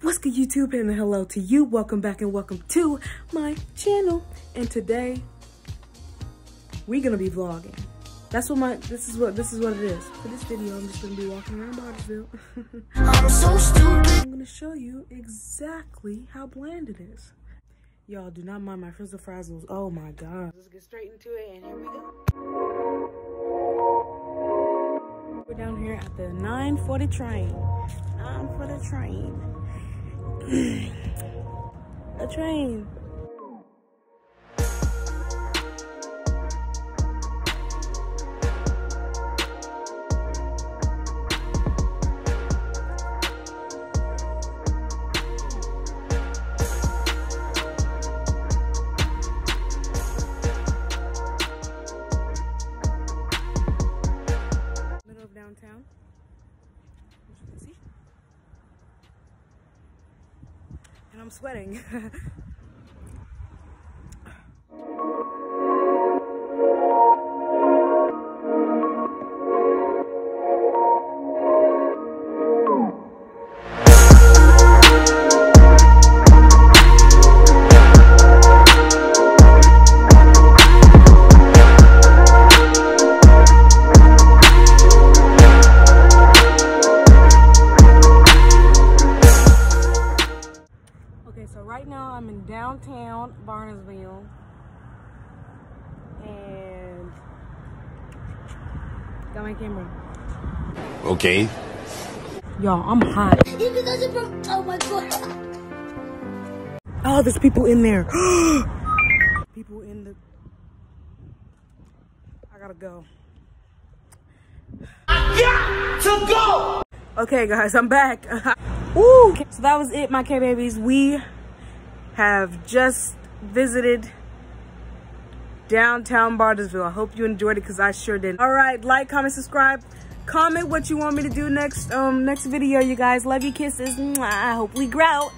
What's good YouTube and hello to you. Welcome back and welcome to my channel. And today we're gonna be vlogging. That's what my this is what this is what it is. For this video, I'm just gonna be walking around Bartlesville. I'm so stupid. I'm gonna show you exactly how bland it is. Y'all do not mind my frizzle frazzles. Oh my god. Let's get straight into it and here we go. We're down here at the 940 train. 940 train. a train. I'm sweating. downtown Bartlesville. And got my camera. Okay. Y'all, I'm hot. Even though they're from, oh my god. Oh, there's people in there. people in the. I gotta go. I got to go! Okay, guys, I'm back. Woo! So that was it, my K babies. We have just visited downtown Bartlesville. I hope you enjoyed it because I sure did. All right, like, comment, subscribe. Comment what you want me to do next um next video, you guys. Love you, kisses. Mwah. I hope we grow.